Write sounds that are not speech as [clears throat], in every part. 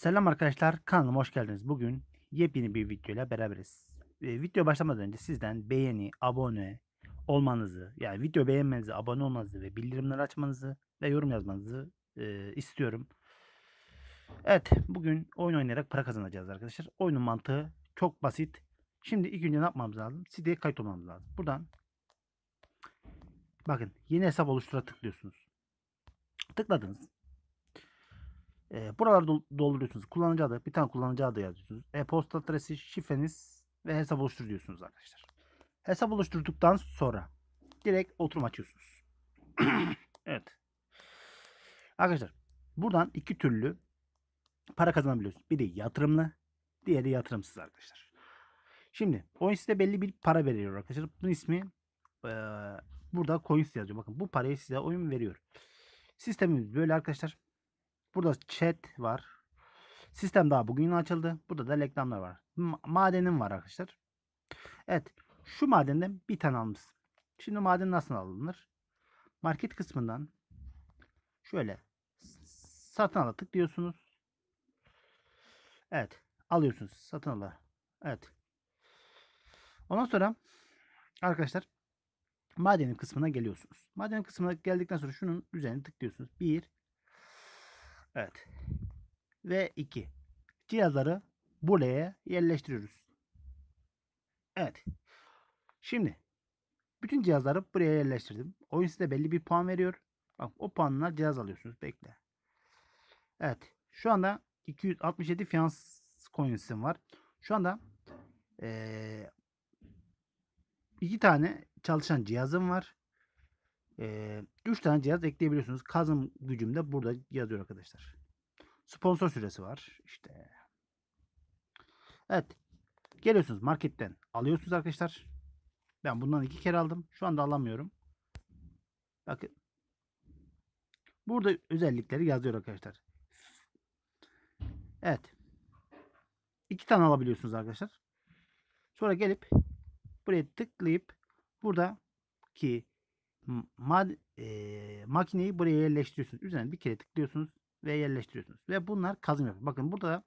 Selam arkadaşlar kanalıma hoş geldiniz. Bugün yepyeni bir videoyla beraberiz. Ee, video başlamadan önce sizden beğeni, abone olmanızı, yani video beğenmenizi, abone olmanızı ve bildirimleri açmanızı ve yorum yazmanızı e, istiyorum. Evet, bugün oyun oynayarak para kazanacağız arkadaşlar. Oyunun mantığı çok basit. Şimdi ilk önce ne yapmamız lazım? Siteye kayıt olmamız lazım. Buradan bakın yeni hesap oluştura tıklıyorsunuz. Tıkladınız. E, buraları dol- dolduruyorsunuz. Kullanıcı adı, bir tane kullanıcı adı yazıyorsunuz. E-posta adresi, şifreniz ve hesap oluştur diyorsunuz arkadaşlar. Hesap oluşturduktan sonra direkt oturum açıyorsunuz. [clears throat] evet. Arkadaşlar buradan iki türlü para kazanabiliyorsunuz. Biri yatırımlı, diğeri yatırımsız arkadaşlar. Şimdi oyun size belli bir para veriyor arkadaşlar. Bunun ismi eee, burada coins yazıyor. Bakın bu parayı size oyun veriyor. Sistemimiz böyle arkadaşlar. Burada chat var. Sistem daha bugün açıldı. Burada da reklamlar var. Ma- madenim var arkadaşlar. Evet. Şu madenden bir tane almışsın. Şimdi maden nasıl alınır? Market kısmından şöyle satın ala tıklıyorsunuz. Evet. Alıyorsunuz. Satın ala. Evet. Ondan sonra arkadaşlar madenin kısmına geliyorsunuz. Madenin kısmına geldikten sonra şunun üzerine tıklıyorsunuz. Bir Evet. Ve 2. Cihazları buraya yerleştiriyoruz. Evet. Şimdi bütün cihazları buraya yerleştirdim. Oyun size belli bir puan veriyor. Bak o puanla cihaz alıyorsunuz. Bekle. Evet. Şu anda 267 finans coins'im var. Şu anda eee iki tane çalışan cihazım var. 3 tane cihaz ekleyebiliyorsunuz. Kazım gücüm de burada yazıyor arkadaşlar. Sponsor süresi var. İşte. Evet. Geliyorsunuz marketten alıyorsunuz arkadaşlar. Ben bundan iki kere aldım. Şu anda alamıyorum. Bakın. Burada özellikleri yazıyor arkadaşlar. Evet. İki tane alabiliyorsunuz arkadaşlar. Sonra gelip buraya tıklayıp buradaki ma e, makineyi buraya yerleştiriyorsunuz. Üzerine bir kere tıklıyorsunuz ve yerleştiriyorsunuz. Ve bunlar kazım yapıyor. Bakın burada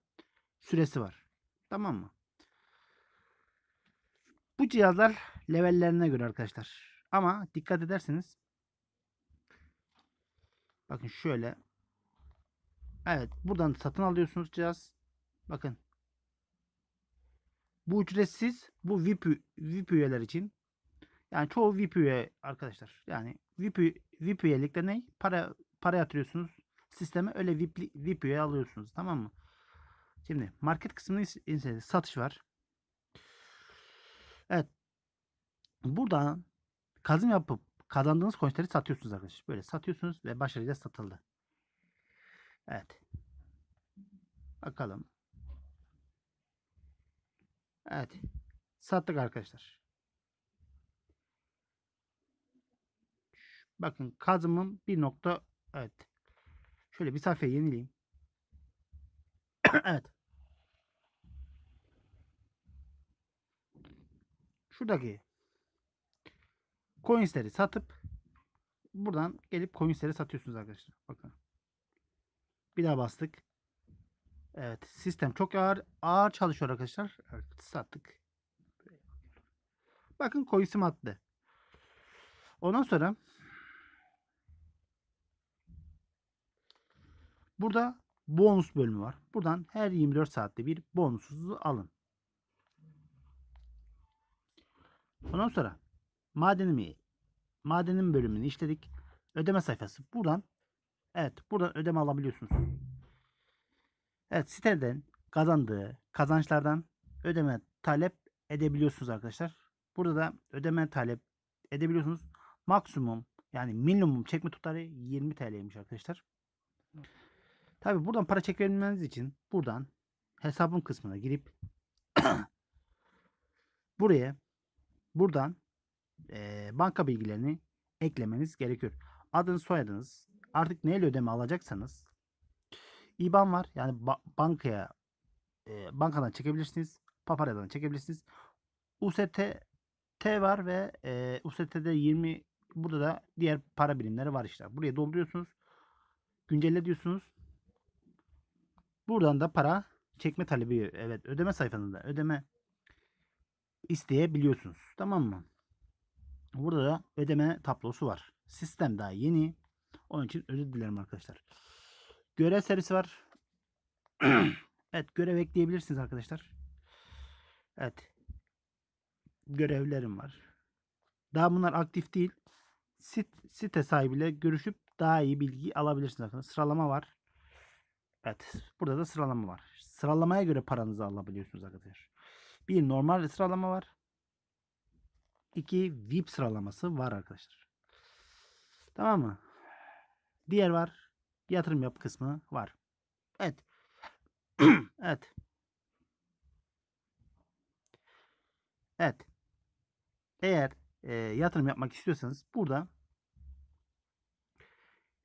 süresi var. Tamam mı? Bu cihazlar levellerine göre arkadaşlar. Ama dikkat ederseniz bakın şöyle Evet buradan satın alıyorsunuz cihaz. Bakın bu ücretsiz. Bu VIP, VIP üyeler için. Yani çoğu VIP üye arkadaşlar. Yani VIP, VIP üyelikte ne? Para para yatırıyorsunuz sisteme öyle VIP, VIP üye alıyorsunuz. Tamam mı? Şimdi market kısmında ise satış var. Evet. Buradan kazım yapıp kazandığınız coinleri satıyorsunuz arkadaşlar. Böyle satıyorsunuz ve başarıyla satıldı. Evet. Bakalım. Evet. Sattık arkadaşlar. Bakın kazımım bir nokta evet. Şöyle bir sayfaya yenileyim. [clears throat] evet. Şuradaki coinsleri satıp buradan gelip coinsleri satıyorsunuz arkadaşlar. Bakın. Bir daha bastık. Evet. Sistem çok ağır ağır çalışıyor arkadaşlar. Evet, sattık. Bakın coins'im attı. Ondan sonra Burada bonus bölümü var. Buradan her 24 saatte bir bonusunuzu alın. Ondan sonra madenimi madenin bölümünü işledik. Ödeme sayfası. Buradan evet buradan ödeme alabiliyorsunuz. Evet siteden kazandığı kazançlardan ödeme talep edebiliyorsunuz arkadaşlar. Burada da ödeme talep edebiliyorsunuz. Maksimum yani minimum çekme tutarı 20 TL'ymiş arkadaşlar. Tabi buradan para çekebilmeniz için buradan hesabın kısmına girip [clears throat] buraya buradan e, banka bilgilerini eklemeniz gerekiyor. Adınız soyadınız artık neyle ödeme alacaksanız IBAN var yani ba bankaya e, bankadan çekebilirsiniz. Papara'dan çekebilirsiniz. UST T var ve e, UST'de 20 burada da diğer para birimleri var işte. Buraya dolduruyorsunuz. Güncelle diyorsunuz. Buradan da para çekme talebi evet ödeme sayfasında ödeme isteyebiliyorsunuz. Tamam mı? Burada da ödeme tablosu var. Sistem daha yeni. Onun için özür dilerim arkadaşlar. Görev serisi var. [clears throat] evet görev ekleyebilirsiniz arkadaşlar. Evet. Görevlerim var. Daha bunlar aktif değil. Sit, site sahibiyle görüşüp daha iyi bilgi alabilirsiniz arkadaşlar. Sıralama var. Evet. Burada da sıralama var. Sıralamaya göre paranızı alabiliyorsunuz arkadaşlar. Bir normal sıralama var. İki VIP sıralaması var arkadaşlar. Tamam mı? Diğer var. Yatırım yap kısmı var. Evet. [clears throat] evet. Evet. Eğer e, yatırım yapmak istiyorsanız burada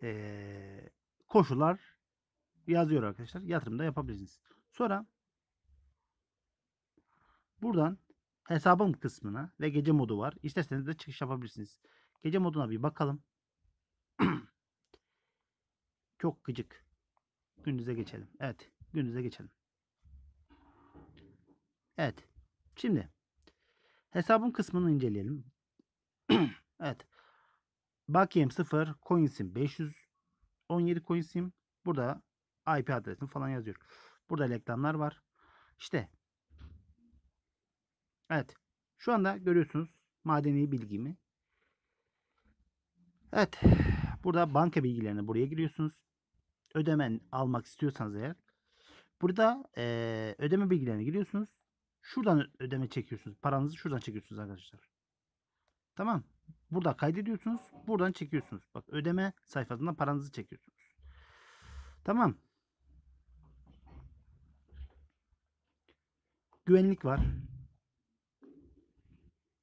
e, koşullar yazıyor arkadaşlar. Yatırım da yapabilirsiniz. Sonra buradan hesabım kısmına ve gece modu var. İsterseniz de çıkış yapabilirsiniz. Gece moduna bir bakalım. [clears throat] Çok gıcık. Gündüze geçelim. Evet. Gündüze geçelim. Evet. Şimdi hesabım kısmını inceleyelim. [clears throat] evet. Bakiyem 0, coinsim 517 coinsim. Burada IP adresim falan yazıyor. Burada reklamlar var. İşte. Evet. Şu anda görüyorsunuz madeni bilgimi. Evet. Burada banka bilgilerini buraya giriyorsunuz. Ödemen almak istiyorsanız eğer. Burada e, ödeme bilgilerini giriyorsunuz. Şuradan ödeme çekiyorsunuz. Paranızı şuradan çekiyorsunuz arkadaşlar. Tamam. Burada kaydediyorsunuz. Buradan çekiyorsunuz. Bak ödeme sayfasından paranızı çekiyorsunuz. Tamam. Güvenlik var.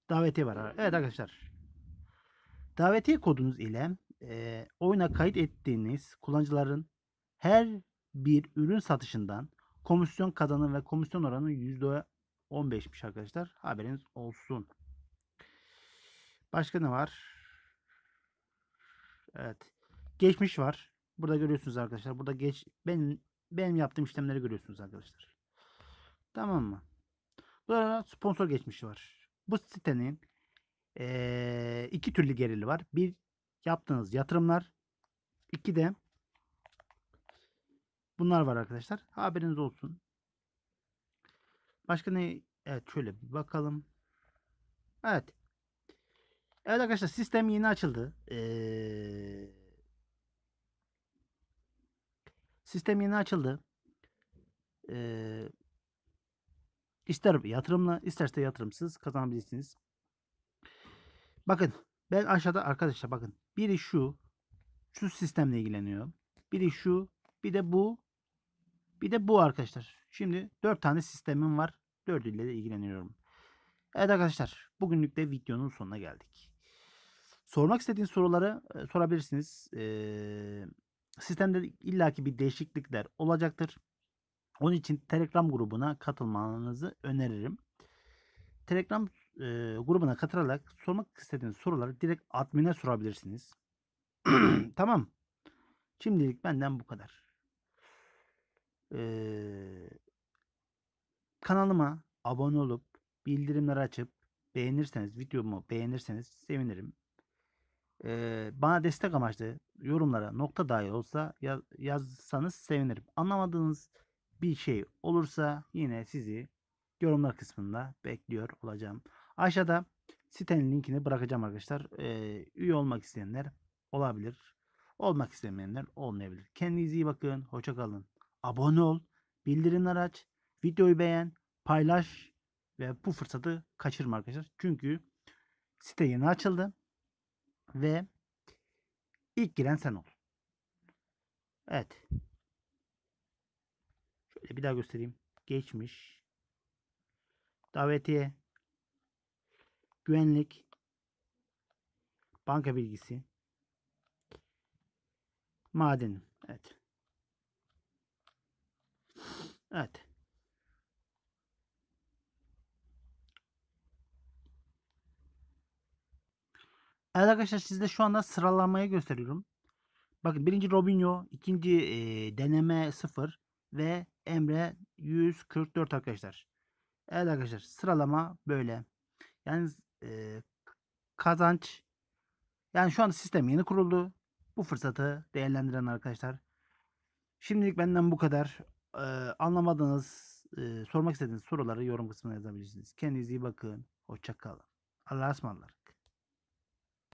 Davetiye var. Evet arkadaşlar. Davetiye kodunuz ile e, oyuna kayıt ettiğiniz kullanıcıların her bir ürün satışından komisyon kazanır ve komisyon oranı %15'miş arkadaşlar. Haberiniz olsun. Başka ne var? Evet. Geçmiş var. Burada görüyorsunuz arkadaşlar. Burada geç benim benim yaptığım işlemleri görüyorsunuz arkadaşlar. Tamam mı? Burada sponsor geçmişi var. Bu sitenin ee, iki türlü gerili var. Bir yaptığınız yatırımlar. iki de bunlar var arkadaşlar. Haberiniz olsun. Başka ne? Evet şöyle bir bakalım. Evet. Evet arkadaşlar sistem yeni açıldı. Ee, sistem yeni açıldı. Ee, ister yatırımla isterse yatırımsız kazanabilirsiniz. Bakın ben aşağıda arkadaşlar bakın. Biri şu. Şu sistemle ilgileniyor. Biri şu. Bir de bu. Bir de bu arkadaşlar. Şimdi 4 tane sistemim var. Dördüyle de ilgileniyorum. Evet arkadaşlar. Bugünlük de videonun sonuna geldik. Sormak istediğiniz soruları e, sorabilirsiniz. Ee, sistemde illaki bir değişiklikler olacaktır. Onun için Telegram grubuna katılmanızı öneririm. Telegram e, grubuna katılarak sormak istediğiniz soruları direkt admin'e sorabilirsiniz. [clears throat] tamam. Şimdilik benden bu kadar. Ee, kanalıma abone olup bildirimleri açıp beğenirseniz videomu beğenirseniz sevinirim. Ee, bana destek amaçlı yorumlara nokta dahi olsa yaz, yazsanız sevinirim. Anlamadığınız bir şey olursa yine sizi yorumlar kısmında bekliyor olacağım. Aşağıda sitenin linkini bırakacağım arkadaşlar. Ee, üye olmak isteyenler olabilir. Olmak istemeyenler olmayabilir. Kendinize iyi bakın. Hoşça kalın. Abone ol. Bildirimler aç. Videoyu beğen. Paylaş. Ve bu fırsatı kaçırma arkadaşlar. Çünkü site yeni açıldı. Ve ilk giren sen ol. Evet. Bir daha göstereyim. Geçmiş. Davetiye. Güvenlik. Banka bilgisi. Maden. Evet. Evet. Evet arkadaşlar sizde şu anda sıralamayı gösteriyorum. Bakın birinci Robinho, ikinci e, deneme 0 ve Emre 144 arkadaşlar. Evet arkadaşlar sıralama böyle. Yani e, kazanç yani şu anda sistem yeni kuruldu. Bu fırsatı değerlendiren arkadaşlar. Şimdilik benden bu kadar. Ee, anlamadığınız, e, sormak istediğiniz soruları yorum kısmına yazabilirsiniz. Kendinize iyi bakın. Hoşça kalın. Allah'a ısmarladık.